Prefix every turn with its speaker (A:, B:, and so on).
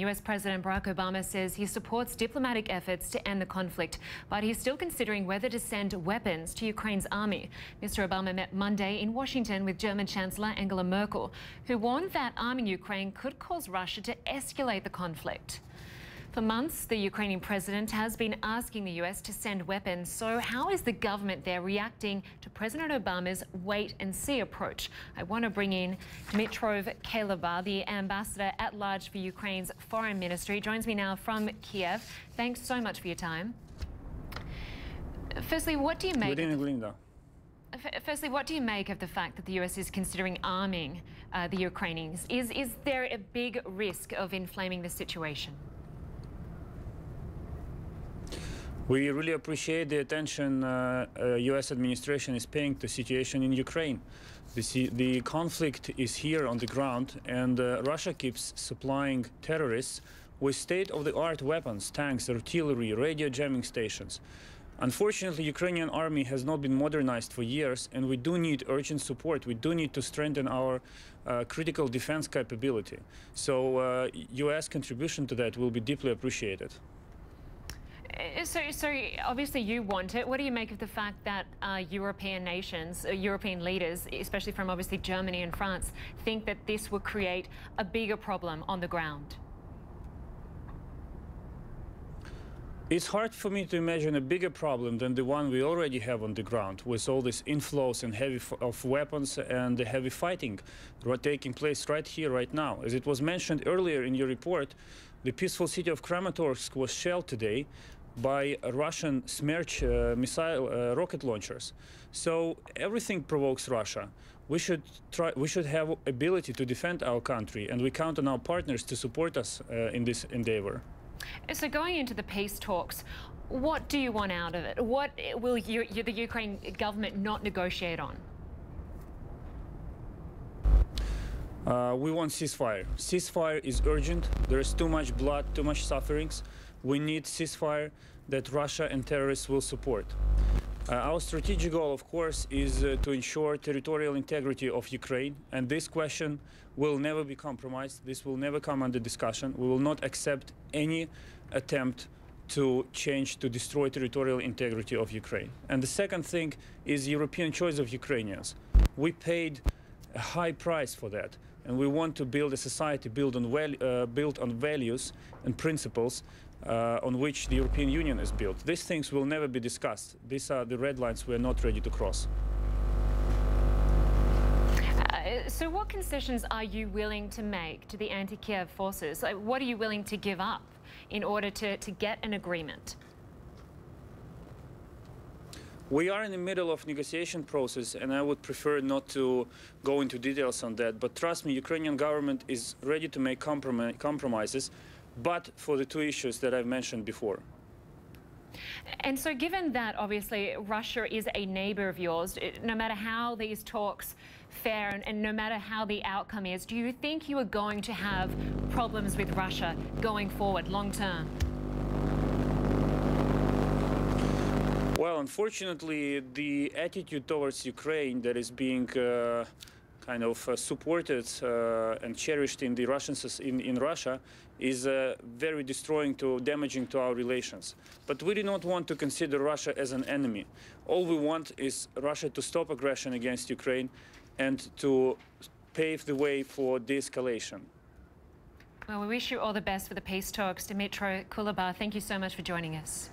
A: US President Barack Obama says he supports diplomatic efforts to end the conflict, but he's still considering whether to send weapons to Ukraine's army. Mr. Obama met Monday in Washington with German Chancellor Angela Merkel, who warned that arming Ukraine could cause Russia to escalate the conflict. For months, the Ukrainian president has been asking the US to send weapons. So, how is the government there reacting to President Obama's wait and see approach? I want to bring in Dmytro Kuleba, the ambassador at large for Ukraine's foreign ministry, joins me now from Kiev. Thanks so much for your time. Firstly, what do you make?
B: Good.
A: Firstly, what do you make of the fact that the US is considering arming uh, the Ukrainians? Is, is there a big risk of inflaming the situation?
B: We really appreciate the attention uh, uh, U.S. administration is paying to the situation in Ukraine. The, the conflict is here on the ground, and uh, Russia keeps supplying terrorists with state-of-the-art weapons, tanks, artillery, radio jamming stations. Unfortunately, Ukrainian army has not been modernized for years, and we do need urgent support. We do need to strengthen our uh, critical defense capability. So, uh, U.S. contribution to that will be deeply appreciated.
A: Uh, so, so obviously you want it. What do you make of the fact that uh, European nations, uh, European leaders, especially from obviously Germany and France, think that this will create a bigger problem on the ground?
B: It's hard for me to imagine a bigger problem than the one we already have on the ground, with all these inflows and heavy of weapons and the heavy fighting taking place right here, right now. As it was mentioned earlier in your report, the peaceful city of Kramatorsk was shelled today by Russian Smerch uh, missile uh, rocket launchers. So everything provokes Russia. We should try. We should have ability to defend our country, and we count on our partners to support us uh, in this endeavor.
A: So going into the peace talks, what do you want out of it? What will you, you, the Ukraine government not negotiate on?
B: Uh, we want ceasefire. Ceasefire is urgent. There is too much blood, too much sufferings. We need ceasefire that Russia and terrorists will support. Uh, our strategic goal, of course, is uh, to ensure territorial integrity of Ukraine, and this question will never be compromised. This will never come under discussion. We will not accept any attempt to change, to destroy territorial integrity of Ukraine. And the second thing is European choice of Ukrainians. We paid a high price for that and we want to build a society built on, uh, built on values and principles uh, on which the European Union is built. These things will never be discussed. These are the red lines we're not ready to cross.
A: Uh, so what concessions are you willing to make to the anti-Kiev forces? Like, what are you willing to give up in order to, to get an agreement?
B: We are in the middle of negotiation process, and I would prefer not to go into details on that. But trust me, Ukrainian government is ready to make comprom compromises, but for the two issues that I've mentioned before.
A: And so, given that obviously Russia is a neighbour of yours, no matter how these talks fare and, and, no matter how the outcome is, do you think you are going to have problems with Russia going forward, long term?
B: Well, unfortunately, the attitude towards Ukraine that is being uh, kind of uh, supported uh, and cherished in the Russians in, in Russia is uh, very destroying to damaging to our relations. But we do not want to consider Russia as an enemy. All we want is Russia to stop aggression against Ukraine and to pave the way for de-escalation.
A: Well, we wish you all the best for the peace talks. Dmytro Kuleba, thank you so much for joining us.